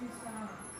Please stand.